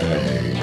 Hey.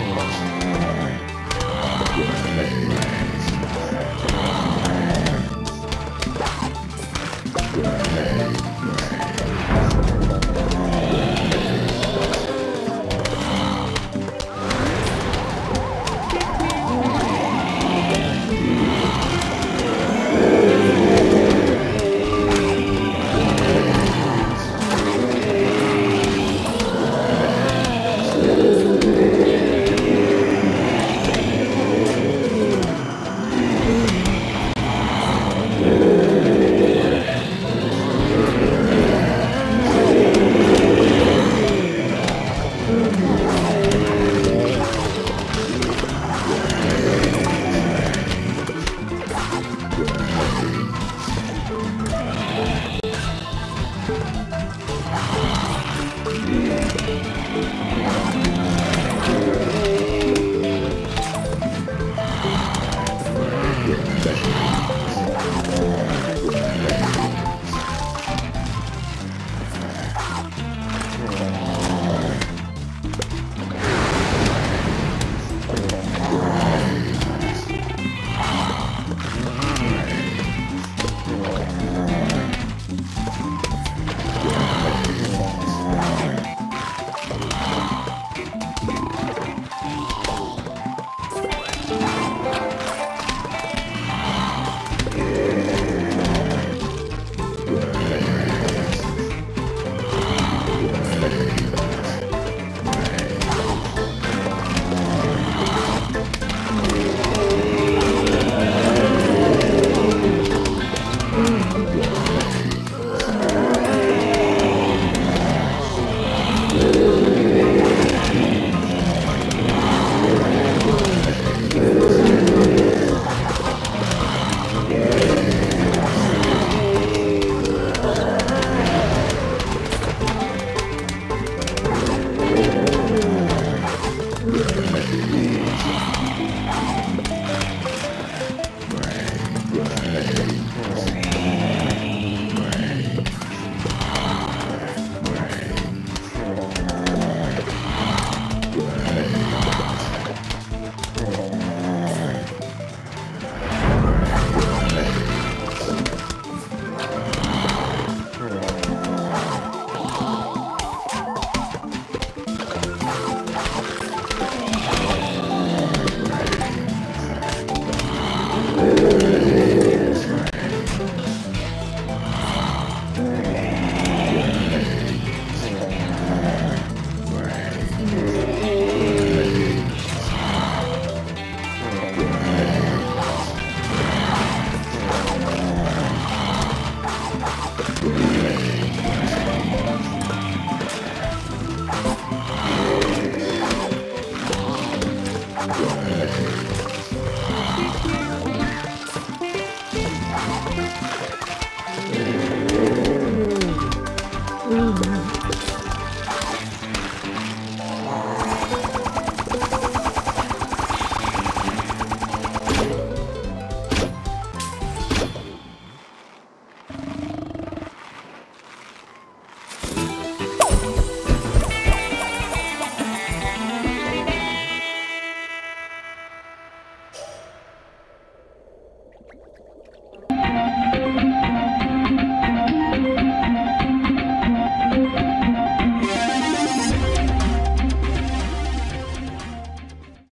Amen.